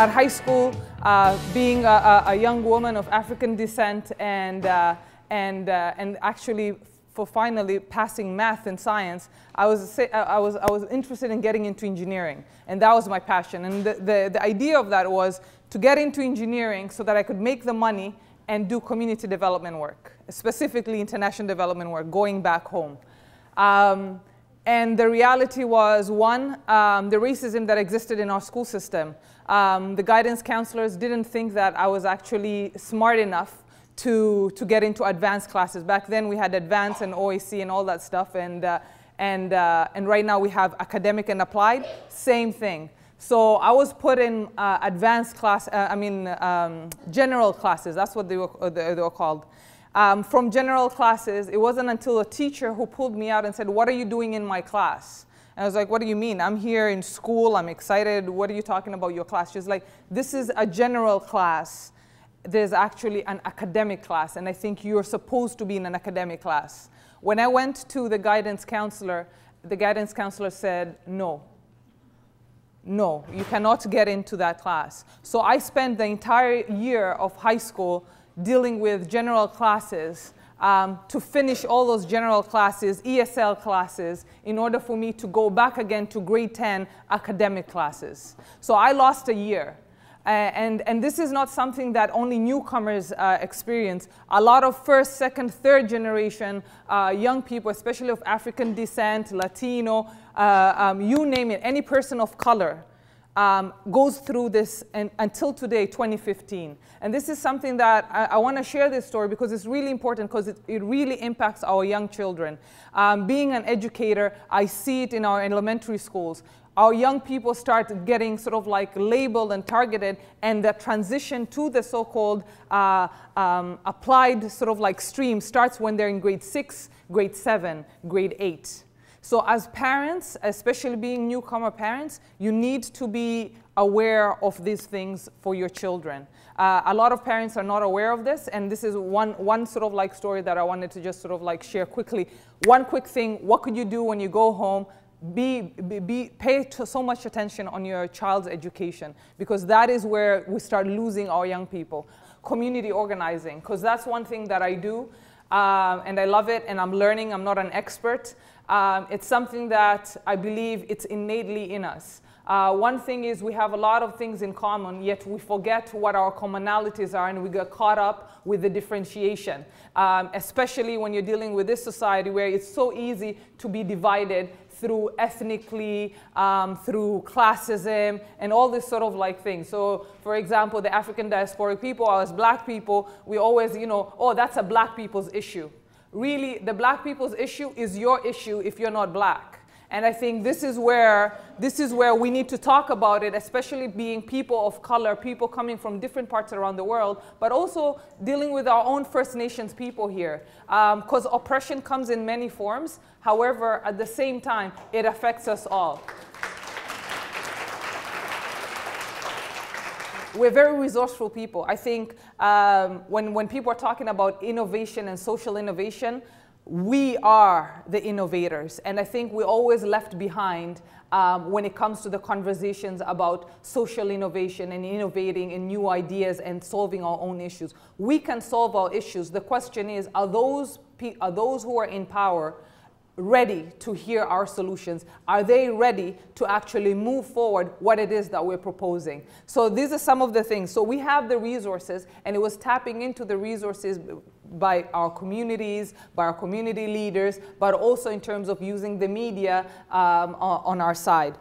at high school, uh, being a, a, young woman of African descent and, uh, and, uh, and actually for finally passing math and science, I was, I, was, I was interested in getting into engineering. And that was my passion. And the, the, the idea of that was to get into engineering so that I could make the money and do community development work, specifically international development work, going back home. Um, and the reality was, one, um, the racism that existed in our school system. Um, the guidance counselors didn't think that I was actually smart enough to, to get into advanced classes. Back then we had advanced and OAC and all that stuff, and, uh, and, uh, and right now we have academic and applied, same thing. So I was put in uh, advanced class, uh, I mean um, general classes, that's what they were, uh, they were called. Um, from general classes, it wasn't until a teacher who pulled me out and said, what are you doing in my class? And I was like, what do you mean? I'm here in school, I'm excited, what are you talking about your class? She's like, this is a general class there's actually an academic class, and I think you're supposed to be in an academic class. When I went to the guidance counselor, the guidance counselor said, no. No, you cannot get into that class. So I spent the entire year of high school dealing with general classes um, to finish all those general classes, ESL classes, in order for me to go back again to grade 10 academic classes. So I lost a year. Uh, and, and this is not something that only newcomers uh, experience. A lot of first, second, third generation uh, young people, especially of African descent, Latino, uh, um, you name it, any person of color, um, goes through this until today, 2015. And this is something that I, I want to share this story because it's really important because it, it really impacts our young children. Um, being an educator, I see it in our elementary schools our young people start getting sort of like labeled and targeted, and the transition to the so-called uh, um, applied sort of like stream starts when they're in grade six, grade seven, grade eight. So as parents, especially being newcomer parents, you need to be aware of these things for your children. Uh, a lot of parents are not aware of this, and this is one, one sort of like story that I wanted to just sort of like share quickly. One quick thing, what could you do when you go home be, be, be, pay so much attention on your child's education because that is where we start losing our young people. Community organizing, because that's one thing that I do um, and I love it and I'm learning, I'm not an expert. Um, it's something that I believe it's innately in us. Uh, one thing is we have a lot of things in common, yet we forget what our commonalities are and we get caught up with the differentiation, um, especially when you're dealing with this society where it's so easy to be divided through ethnically, um, through classism, and all this sort of like thing. So, for example, the African diasporic people, as black people, we always, you know, oh, that's a black people's issue. Really, the black people's issue is your issue if you're not black. And I think this is where this is where we need to talk about it, especially being people of color, people coming from different parts around the world, but also dealing with our own First Nations people here. Because um, oppression comes in many forms. However, at the same time, it affects us all. we're very resourceful people. I think um, when, when people are talking about innovation and social innovation, we are the innovators. And I think we're always left behind um, when it comes to the conversations about social innovation and innovating in new ideas and solving our own issues. We can solve our issues. The question is, are those, are those who are in power ready to hear our solutions? Are they ready to actually move forward what it is that we're proposing? So these are some of the things. So we have the resources, and it was tapping into the resources by our communities, by our community leaders, but also in terms of using the media um, on, on our side.